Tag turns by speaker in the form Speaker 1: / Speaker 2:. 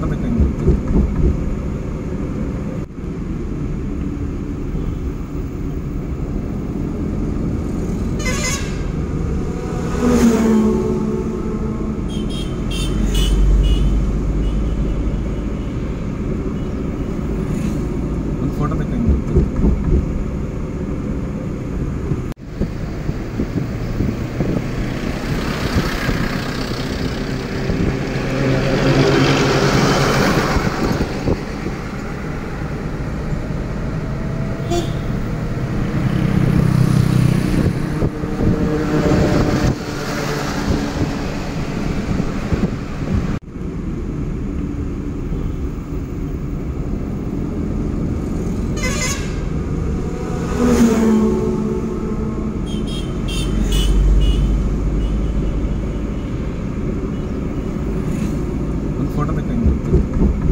Speaker 1: അവിടെ തന്നെ നിർത്തും ഫോട്ടോ തന്നെ കോട്ട നിൽക്കുന്നു